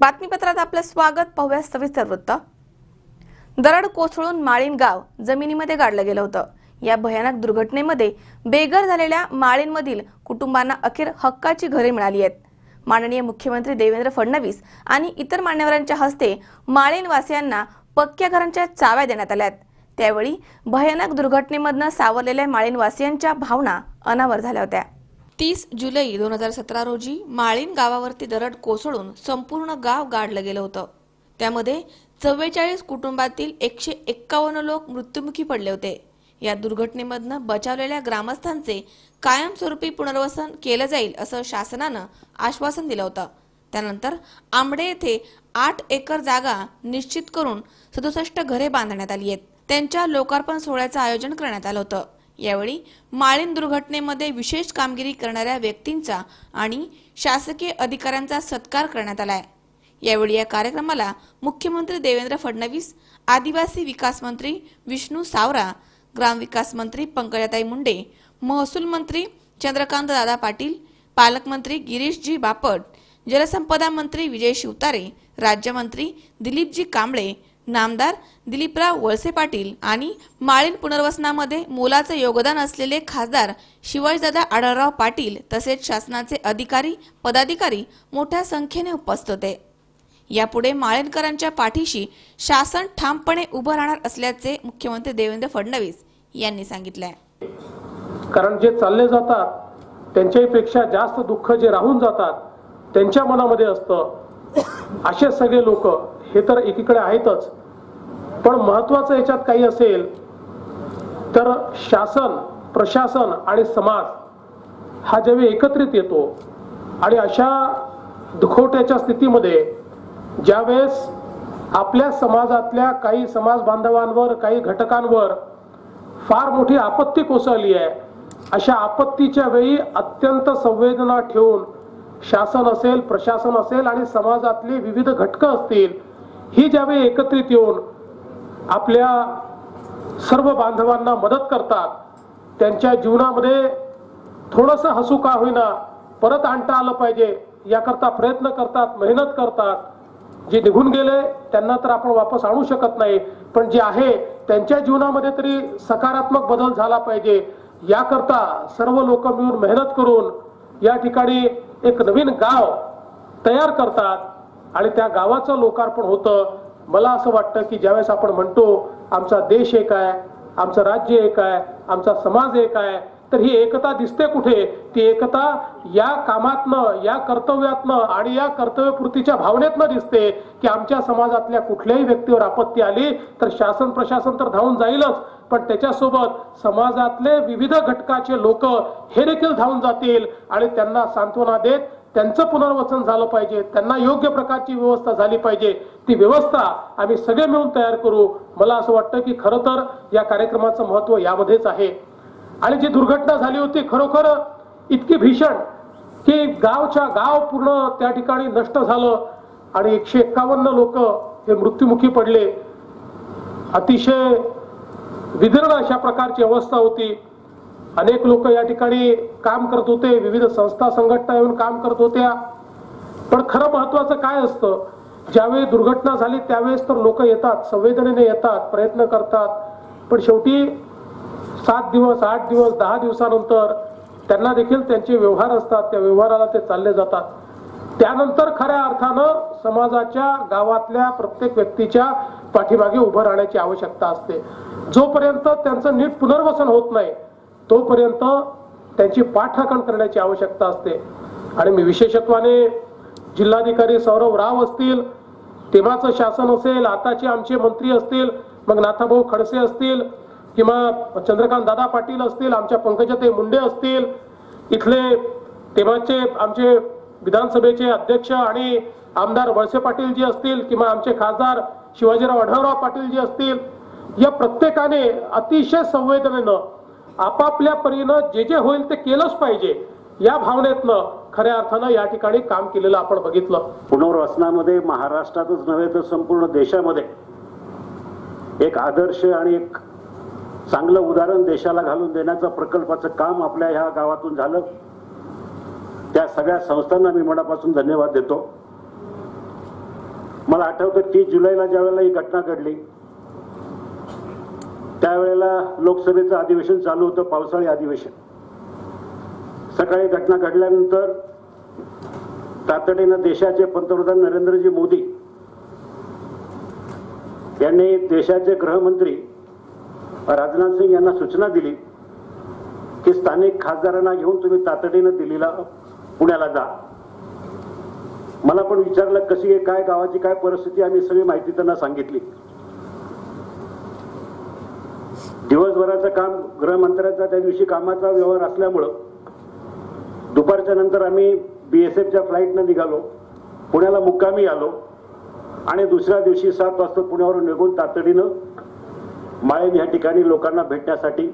बातमीपत्रात आपलं स्वागत. पाहूया सविस्तर वृत्त. दरड कोसळून माळीन गाव जमिनीमध्ये गाडलं गेलं होतं. या भयानक दुर्घटनेमध्ये बेघर झालेल्या माळींमधील कुटुंबांना अखेर हक्काची घरे मिळाली आहेत. माननीय मुख्यमंत्री देवेंद्र फडणवीस आणि इतर मान्यवरांच्या हस्ते माळीनवासियांना पक्क्या घरांच्या चाव्या देण्यात आल्या आहेत. त्यावेळी भयानक दुर्घटनेमधनं सावरलेल्या माळीनवासियांच्या भावना अनावर झाल्या होत्या. तीस जुलै दोन हजार सतरा रोजी माळीन गावावरती दरड कोसळून संपूर्ण गाव गाडलं गेलं होतं. त्यामध्ये चव्वेचाळीस कुटुंबातील एकशे एक्कावन्न लोक मृत्युमुखी पडले होते. या दुर्घटनेमधनं बचावलेल्या ग्रामस्थांचे कायमस्वरूपी पुनर्वसन केलं जाईल असं शासनानं आश्वासन दिलं होतं. त्यानंतर आंबडे येथे आठ एकर जागा निश्चित करून सदुसष्ट घरे बांधण्यात आली आहेत. त्यांच्या लोकार्पण सोहळ्याचं आयोजन करण्यात आलं होतं. यावेळी माळीन दुर्घटनेमध्ये विशेष कामगिरी करणाऱ्या व्यक्तींचा आणि शासकीय अधिकाऱ्यांचा सत्कार करण्यात आला आहे यावेळी या कार्यक्रमाला मुख्यमंत्री देवेंद्र फडणवीस आदिवासी विकास मंत्री विष्णू सावरा ग्रामविकास मंत्री पंकजाताई मुंडे महसूल मंत्री चंद्रकांत दादा पाटील पालकमंत्री गिरीशजी बापट जलसंपदा मंत्री विजय शिवतारे राज्यमंत्री दिलीपजी कांबळे नामदार दिलीपराव वळसे पाटील आणि माळीन पुनर्वसनामध्ये मोलाचं योगदान असलेले खासदार शिवाजीदादा आढळराव पाटील तसेच शासनाचे अधिकारी पदाधिकारी मोठ्या संख्येने उपस्थित होते. यापुढे माळेनकरांच्या पाठीशी शासन ठामपणे उभं राहणार असल्याचे मुख्यमंत्री देवेंद्र फडणवीस यांनी सांगितलंय. कारण जे चालले जातात त्यांच्यापेक्षा जास्त दुःख जे राहून जातात त्यांच्या मनामध्ये असतं. असे सगळे लोक हे तर एकीकडे आहेतच. पण महत्वाचं याच्यात काही असेल तर शासन प्रशासन आणि समाज हा ज्यावेळी एकत्रित येतो आणि अशा दुखवट्याच्या स्थितीमध्ये ज्यावेळेस आपल्या समाजातल्या काही समाज बांधवांवर काही घटकांवर फार मोठी आपत्ती कोसळली आहे अशा आपत्तीच्या वेळी अत्यंत संवेदना ठेवून शासन असेल प्रशासन असेल आणि समाजातले विविध घटक असतील ही ज्यावेळी एकत्रित येऊन आपल्या सर्व बांधवांना मदत करतात. त्यांच्या जीवनामध्ये थोडस हसू का होईना परत आणता आलं पाहिजे याकरता प्रयत्न करतात मेहनत करतात. जे निघून गेले त्यांना तर आपण वापस आणू शकत नाही. पण जे आहे त्यांच्या जीवनामध्ये तरी सकारात्मक बदल झाला पाहिजे. याकरता सर्व लोक मिळून मेहनत करून या ठिकाणी एक नवीन गाव तयार करतात. आणि त्या गावाचं लोकार्पण होतं. मला असं वाटतं की ज्यावेळेस आपण म्हणतो आमचा देश एक आहे आमचं राज्य एक आहे आमचा समाज एक आहे तर ही एकता दिसते कुठे? ती एकता या कामातनं या कर्तव्यातनं आणि या कर्तव्यपूर्तीच्या भावनेतनं दिसते की आमच्या समाजातल्या कुठल्याही व्यक्तीवर आपत्ती आली तर शासन प्रशासन तर धावून जाईलच. पण त्याच्यासोबत समाजातले विविध घटकाचे लोक हे देखील धावून जातील आणि त्यांना सांत्वना देत त्यांचं पुनर्वसन झालं पाहिजे त्यांना योग्य प्रकारची व्यवस्था झाली पाहिजे ती व्यवस्था आम्ही सगळे मिळून तयार करू. मला असं वाटतं की खरं तर या कार्यक्रमाचं महत्त्व यामध्येच आहे. आणि जी दुर्घटना झाली होती खरोखर इतकी भीषण की गावच्या गाव पूर्ण त्या ठिकाणी नष्ट झालं आणि एकशे एक्कावन्न लोक हे मृत्युमुखी पडले. अतिशय विदीर्ण अशा प्रकारची अवस्था होती. अनेक लोक या ठिकाणी काम करत होते विविध संस्था संघटना येऊन काम करत होत्या. पण खरं महत्वाचं काय असतं? ज्यावेळी दुर्घटना झाली त्यावेळेस तर लोक येतात संवेदनेने येतात प्रयत्न करतात. पण शेवटी सात दिवस आठ दिवस दहा दिवसानंतर त्यांना देखील त्यांचे व्यवहार असतात त्या व्यवहाराला ते चालले जातात. त्यानंतर खऱ्या अर्थानं समाजाच्या गावातल्या प्रत्येक व्यक्तीच्या पाठीमागे उभं राहण्याची आवश्यकता असते. जोपर्यंत त्यांचं नीट पुनर्वसन होत नाही तोपर्यंत त्यांची पाठराखण करण्याची आवश्यकता असते. आणि मी विशेषत्वाने जिल्हाधिकारी सौरभ राव असतील तेव्हाचं शासन असेल आताचे आमचे मंत्री असतील मग नाथाभाऊ खडसे असतील किंवा चंद्रकांत दादा पाटील असतील आमच्या पंकजाते मुंडे असतील इथले तेव्हाचे आमचे विधानसभेचे अध्यक्ष आणि आमदार वळसे पाटील जी असतील किंवा आमचे खासदार शिवाजीराव आढळराव पाटील जी असतील या प्रत्येकाने अतिशय संवेदनेनं आपापल्या परीनं जे जे होईल ते केलंच पाहिजे. या भावनेतनं खऱ्या अर्थानं या ठिकाणी काम केलेलं आपण बघितलं. पुनर्वसनामध्ये महाराष्ट्रातच नव्हे तर संपूर्ण देशामध्ये एक आदर्श आणि एक चांगलं उदाहरण देशाला घालून देण्याचं प्रकल्पाचं काम आपल्या ह्या गावातून झालं. त्या सगळ्या संस्थांना मी मनापासून धन्यवाद देतो. मला आठवतं तीस जुलैला ज्या वेळेला ही घटना घडली त्यावेळेला लोकसभेचं अधिवेशन चालू होतं पावसाळी अधिवेशन. सकाळी घटना घडल्यानंतर तातडीनं देशाचे पंतप्रधान नरेंद्रजी मोदी यांनी देशाचे गृहमंत्री राजनाथ सिंग यांना सूचना दिली की स्थानिक खासदारांना घेऊन तुम्ही तातडीनं दिल्लीला पुण्याला जा. मला पण विचारलं कशी आहे काय गावाची काय परिस्थिती आम्ही सगळी माहिती त्यांना सांगितली. दिवसभराचं काम गृहमंत्र्यांचा त्या दिवशी कामाचा व्यवहार असल्यामुळं दुपारच्या नंतर आम्ही बी एस एफच्या फ्लाईटनं निघालो. पुण्याला मुक्कामी आलो. आणि दुसऱ्या दिवशी सात वाजता पुण्यावरून निघून तातडीनं माळेन या ठिकाणी लोकांना भेटण्यासाठी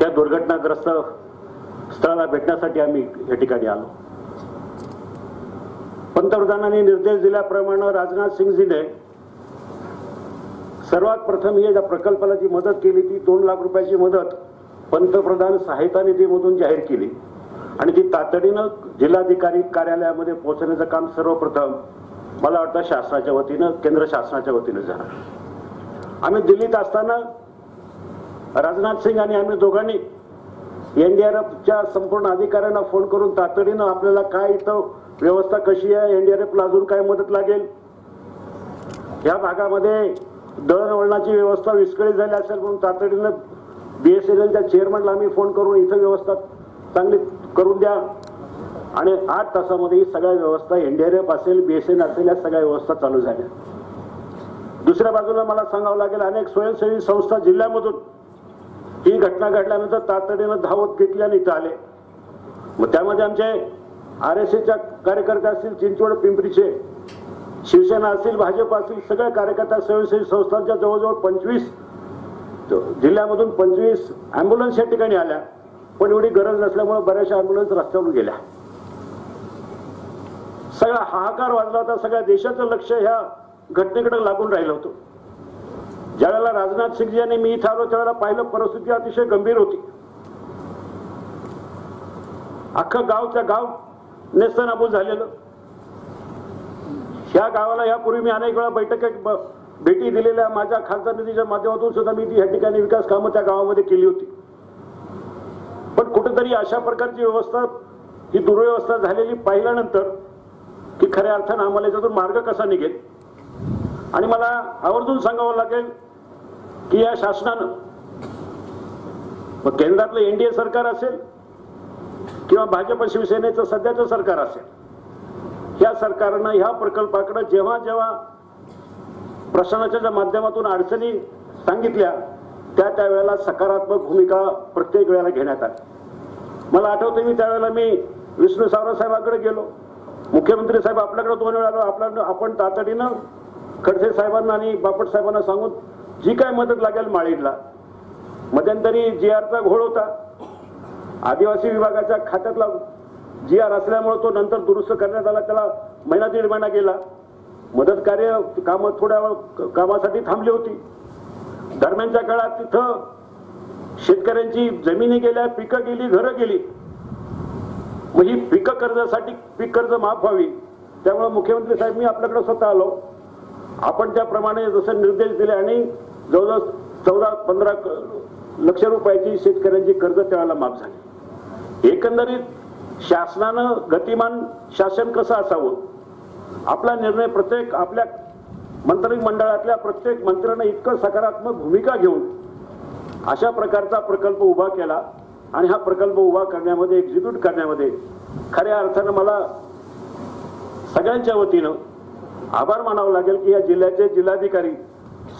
या दुर्घटनाग्रस्त स्थळाला भेटण्यासाठी आम्ही या ठिकाणी आलो. पंतप्रधानांनी निर्देश दिल्याप्रमाणे राजनाथ सिंगजीने सर्वात प्रथम या प्रकल्पाला जी मदत केली ती दोन लाख रुपयाची मदत पंतप्रधान सहायता निधीमधून जाहीर केली. आणि ती तातडीनं जिल्हाधिकारी कार्यालयामध्ये पोहोचण्याचं काम सर्वप्रथम मला वाटतं शासनाच्या वतीनं केंद्र शासनाच्या वतीनं झालं. आम्ही दिल्लीत असताना राजनाथ सिंग आणि आम्ही दोघांनी एनडीआरएफच्या संपूर्ण अधिकाऱ्यांना फोन करून तातडीनं आपल्याला काय इथं व्यवस्था कशी आहे एनडीआरएफला अजून काय मदत लागेल? या भागामध्ये दळणवळणाची व्यवस्था विस्कळीत झाली असेल म्हणून तातडीनं बी एस एन एलच्या चेअरमनला आम्ही फोन करून इथं व्यवस्था चांगली करून द्या. आणि आठ तासामध्ये ही सगळ्या व्यवस्था एनडीआरएफ असेल बी एस एन असेल या सगळ्या व्यवस्था चालू झाल्या. दुसऱ्या बाजूला मला सांगावं लागेल अनेक स्वयंसेवी संस्था जिल्ह्यामधून ही घटना घडल्यानंतर तातडीनं धावत घेतली आणि इथं आले. मग त्यामध्ये आमचे आर एस एच्या कार्यकर्ते असतील चिंचवड पिंपरीचे शिवसेना असतील भाजप असतील सगळ्या कार्यकर्त्या स्वयंसेवी संस्थांच्या जवळजवळ पंचवीस जिल्ह्यामधून पंचवीस अँब्युलन्स या ठिकाणी आल्या. पण एवढी गरज नसल्यामुळे बऱ्याचशा अँब्युलन्स रस्त्यावर गेल्या. सगळा हाहाकार वाजला होता सगळ्या देशाचं लक्ष ह्या घटनेकडे लागून राहिलं होतं. ज्यावेळेला राजनाथ सिंग यांनी मी इथं आलो त्यावेळेला पाहिलं परिस्थिती अतिशय गंभीर होती. अख्खं गावच्या गाव नेस्तनाबूत झालेलं. या गावाला यापूर्वी मी अनेक वेळा बैठकीत ब- भेटी दिलेल्या माझ्या खासदार निधीच्या माध्यमातून सुद्धा मी ती या ठिकाणी विकास कामं त्या गावामध्ये केली होती. पण कुठेतरी अशा प्रकारची व्यवस्था ही दुर्व्यवस्था झालेली पाहिल्यानंतर की खऱ्या अर्थानं आम्हाला याच्यातून मार्ग कसा निघेल? आणि मला आवर्जून सांगावं लागेल की या शासनानं मग केंद्रातलं एनडीए सरकार असेल किंवा भाजप शिवसेनेचं सध्याचं सरकार असेल या सरकारनं ह्या प्रकल्पाकडे जेव्हा जेव्हा प्रशासनाच्या माध्यमातून अडचणी सांगितल्या त्या त्यावेळेला सकारात्मक भूमिका प्रत्येक वेळेला घेण्यात आली. मला आठवते मी त्यावेळेला मी विष्णू सावरा साहेबांकडे गेलो. मुख्यमंत्री साहेब आपल्याकडे दोन वेळा आपल्या आपण तातडीनं खडसे साहेबांना आणि बापट साहेबांना सांगून जी काय मदत लागेल माळीडला. मध्यंतरी जी आरचा घोळ होता. आदिवासी विभागाच्या खात्यातला जी आर असल्यामुळे तो नंतर दुरुस्त करण्यात आला त्याला महिना दीड महिना गेला. मदत कार्य काम थोड्या वेळ कामासाठी थांबली होती. दरम्यानच्या काळात तिथं शेतकऱ्यांची जमिनी गेल्या पिकं गेली घरं गेली. मग ही पिकं कर्जासाठी पीक कर्ज माफ व्हावी त्यामुळे मुख्यमंत्री साहेब मी आपल्याकडे स्वतः आलो. आपण त्याप्रमाणे जसे निर्देश दिले आणि जवळजवळ चौदा पंधरा लक्ष रुपयाची शेतकऱ्यांची कर्ज त्यावेळेला माफ झाली. एकंदरीत शासनानं गतिमान शासन कसं असावं? आपला निर्णय प्रत्येक आपल्या मंत्रिमंडळातल्या प्रत्येक मंत्र्यानं इतकं सकारात्मक भूमिका घेऊन अशा प्रकारचा प्रकल्प उभा केला आणि हा प्रकल्प उभा करण्यामध्ये एक्झिक्यूट करण्यामध्ये खऱ्या अर्थानं मला सगळ्यांच्या वतीनं आभार मानावं लागेल की या जिल्ह्याचे जिल्हाधिकारी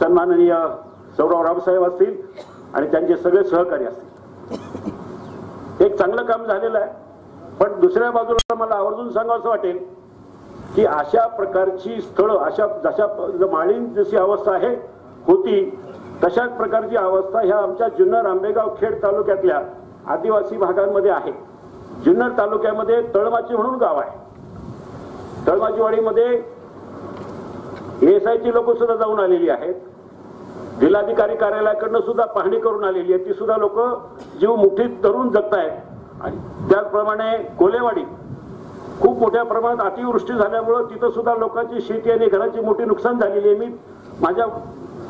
सन्माननीय सौरव रावसाहेब असतील आणि त्यांचे सगळे सहकारी असतील. एक चांगलं काम झालेलं आहे. पण दुसऱ्या बाजूला मला आवर्जून सांगावं वाटेल की अशा प्रकारची स्थळं अशा जशा माळीन जशी अवस्था आहे होती तशाच प्रकारची अवस्था ह्या आमच्या जुन्नर आंबेगाव खेड तालुक्यातल्या आदिवासी भागांमध्ये आहे. जुन्नर तालुक्यामध्ये तळमाची म्हणून गाव आहे. तळमाचीवाडीमध्ये एस आयची लोक सुद्धा जाऊन आलेली आहेत. जिल्हाधिकारी कार्यालयाकडनं सुद्धा पाहणी करून आलेली आहे ती सुद्धा लोक जीव मुठीत धरून जगतायत. आणि त्याचप्रमाणे कोलेवाडी खूप मोठ्या प्रमाणात अतिवृष्टी झाल्यामुळं तिथं सुद्धा लोकांची शेती आणि घराची मोठी नुकसान झालेली आहे. मी माझ्या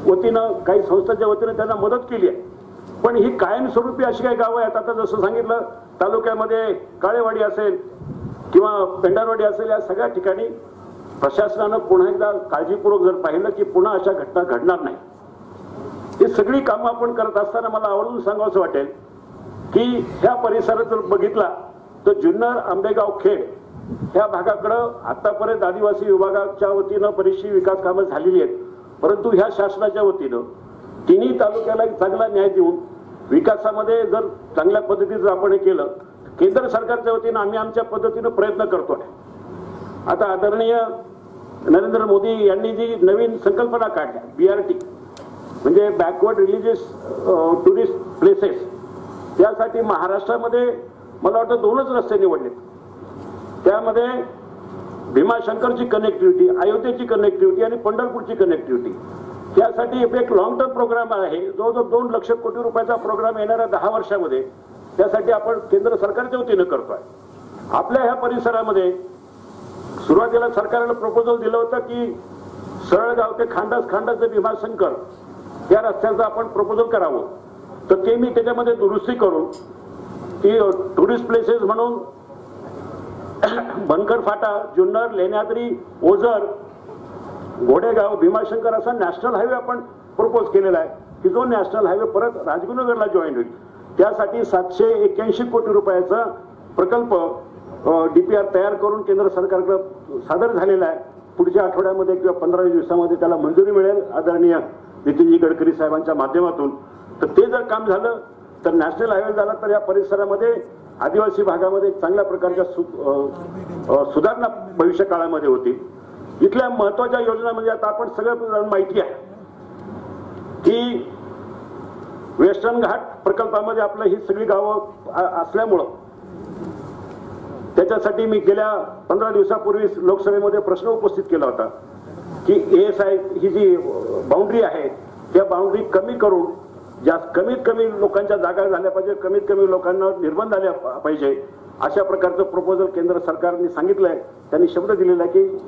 वतीनं काही संस्थांच्या वतीनं त्यांना मदत केली आहे. पण ही कायमस्वरूपी अशी काही गावं आहेत. आता जसं सांगितलं तालुक्यामध्ये काळेवाडी असेल किंवा पेंढारवाडी असेल या सगळ्या ठिकाणी प्रशासनानं पुन्हा एकदा काळजीपूर्वक जर पाहिलं की पुन्हा अशा घटना घडणार नाही ही सगळी कामं आपण करत असताना मला आवर्जून सांगावंसं वाटेल की ह्या परिसरात जर बघितला तर जुन्नर आंबेगाव खेड ह्या भागाकडं आतापर्यंत आदिवासी विभागाच्या वतीनं बरीचशी विकास कामं झालेली आहेत. परंतु ह्या शासनाच्या वतीनं तिन्ही तालुक्याला एक चांगला न्याय देऊन विकासामध्ये जर चांगल्या पद्धतीचं आपण हे केलं केंद्र सरकारच्या वतीनं आम्ही आमच्या पद्धतीनं प्रयत्न करतोय. आता आदरणीय नरेंद्र मोदी यांनी जी नवीन संकल्पना काढल्या बीआरटी म्हणजे बॅकवर्ड रिलिजियस टुरिस्ट प्लेसेस त्यासाठी महाराष्ट्रामध्ये मला वाटतं दोनच रस्ते निवडलेत. त्यामध्ये भीमाशंकरची कनेक्टिव्हिटी अयोध्येची कनेक्टिव्हिटी आणि पंढरपूरची कनेक्टिव्हिटी त्यासाठी एक लॉंग टर्म प्रोग्राम आहे. जवळजवळ दोन लक्ष कोटी रुपयाचा प्रोग्राम येणाऱ्या दहा वर्षामध्ये त्यासाठी आपण केंद्र सरकारच्या वतीनं करतोय. आपल्या ह्या परिसरामध्ये सुरुवातीला सरकारनं प्रपोजल दिलं होतं की सरळगाव ते खांडास खांडाचं भीमाशंकर या रस्त्याचं आपण प्रपोजल करावं. तर ते मी त्याच्यामध्ये दुरुस्ती करून ती टुरिस्ट प्लेसेस म्हणून बनकर फाटा जुन्नर लेण्याद्री ओझर घोडेगाव भीमाशंकर असा नॅशनल हायवे आपण प्रपोज केलेला आहे. की जो नॅशनल हायवे परत राजगुरुनगरला जॉईन होईल. त्यासाठी सातशे एक्क्याऐंशी कोटी रुपयाचा प्रकल्प डीपीआर तयार करून केंद्र सरकारकडे सादर झालेला आहे. पुढच्या आठवड्यामध्ये किंवा पंधरा दिवसामध्ये त्याला मंजुरी मिळेल आदरणीय नितीनजी गडकरी साहेबांच्या माध्यमातून. तर ते जर काम झालं तर नॅशनल हायवे झाला तर या परिसरामध्ये आदिवासी भागामध्ये चांगल्या प्रकारच्या सु सुधारणा भविष्य काळामध्ये होतील इथल्या महत्त्वाच्या योजना म्हणजे आता आपण सगळं माहिती आहे की वेस्टर्न घाट प्रकल्पामध्ये आपलं ही सगळी गावं असल्यामुळं त्याच्यासाठी मी गेल्या पंधरा दिवसापूर्वी लोकसभेमध्ये प्रश्न उपस्थित केला होता की एस आय ही जी बाउंड्री आहे त्या बाउंड्री कमी करून जास्त कमीत कमी लोकांच्या जागा झाल्या पाहिजे कमीत कमी लोकांना निर्बंध आल्या पाहिजे. अशा प्रकारचं प्रपोजल केंद्र सरकारने आहे त्यांनी शब्द दिलेला आहे की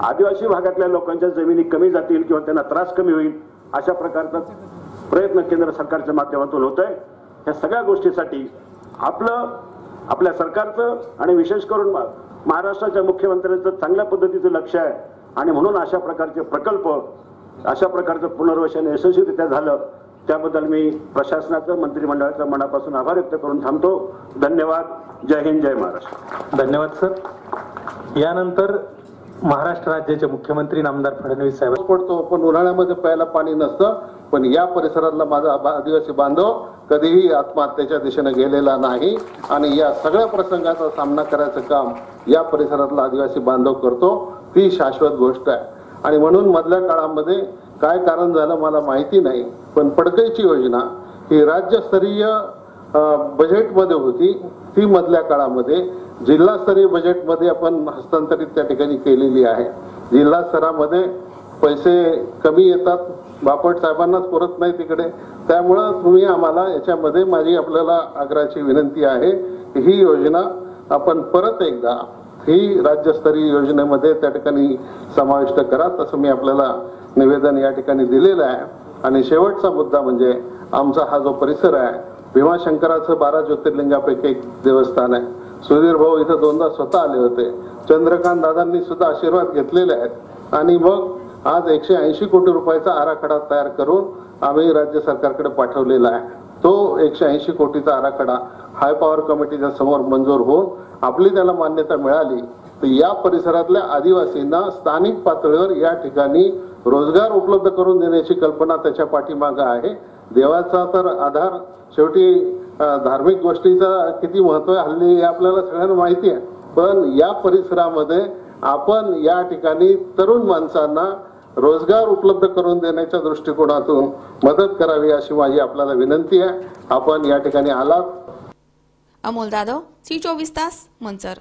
आदिवासी भागातल्या लोकांच्या जमिनी कमी जातील किंवा त्यांना त्रास कमी होईल अशा प्रकारचा प्रयत्न केंद्र सरकारच्या माध्यमातून होत आहे ह्या सगळ्या गोष्टीसाठी आपलं आपल्या सरकारचं आणि विशेष करून महाराष्ट्राच्या मुख्यमंत्र्यांचं चांगल्या पद्धतीचं लक्ष आहे. आणि म्हणून अशा प्रकारचे प्रकल्प अशा प्रकारचं पुनर्वसन यशस्वीरित्या झालं. त्याबद्दल मी प्रशासनाचं मंत्रिमंडळाचं मनापासून आभार व्यक्त करून थांबतो. धन्यवाद. जय हिंद जय महाराष्ट्र. धन्यवाद सर. यानंतर महाराष्ट्र राज्याचे मुख्यमंत्री नामदार फडणवीस साहेब. पडतो पण उन्हाळ्यामध्ये प्यायला पाणी नसतं पण या परिसरातला माझा आदिवासी बांधव कधीही आत्महत्येच्या दिशेने गेलेला नाही आणि या सगळ्या प्रसंगाचा सामना करायचं काम या परिसरातला आदिवासी बांधव करतो ती शाश्वत गोष्ट आहे. आणि म्हणून मधल्या काळामध्ये काय कारण झालं मला माहिती नाही पण पडकईची योजना ही राज्यस्तरीय बजेटमध्ये होती. ती मधल्या काळामध्ये जिल्हास्तरीय बजेटमध्ये आपण हस्तांतरित त्या ठिकाणी केलेली आहे. जिल्हा स्तरामध्ये पैसे कमी येतात. बापट साहेबांनाच पुरत नाही तिकडे. त्यामुळं तुम्ही आम्हाला याच्यामध्ये माझी आपल्याला आग्रहाची विनंती आहे ही योजना आपण परत एकदा ही राज्यस्तरीय योजनेमध्ये त्या ठिकाणी समाविष्ट करा तसं मी आपल्याला निवेदन या ठिकाणी दिलेलं आहे. आणि शेवटचा मुद्दा म्हणजे आमचा हा जो परिसर आहे भीमाशंकराचं बारा ज्योतिर्लिंगापैकी एक देवस्थान आहे. सुधीर भाऊ इथं दोनदा स्वतः आले होते. चंद्रकांत दादांनी सुद्धा आशीर्वाद घेतलेले आहेत. आणि मग आज एकशे ऐंशी कोटी रुपयाचा आराखडा तयार करून आम्ही राज्य सरकारकडे पाठवलेला आहे. तो एकशे ऐंशी कोटीचा आराखडा हाय पॉवर कमिटीच्या समोर मंजूर होऊन आपली त्याला मान्यता मिळाली तर या परिसरातल्या आदिवासींना स्थानिक पातळीवर या ठिकाणी रोजगार उपलब्ध करून देण्याची कल्पना त्याच्या पाठीमागं आहे. देवाचा तर आधार शेवटी धार्मिक गोष्टीचा किती महत्त्व आहे हल्ली हे आपल्याला सगळ्यांना माहिती आहे. पण या परिसरामध्ये आपण या ठिकाणी तरुण माणसांना रोजगार उपलब्ध करून देण्याच्या दृष्टिकोनातून मदत करावी अशी माझी आपल्याला विनंती आहे. आपण या ठिकाणी आलात. अमोल जाधव सी चोवीस तास मंचर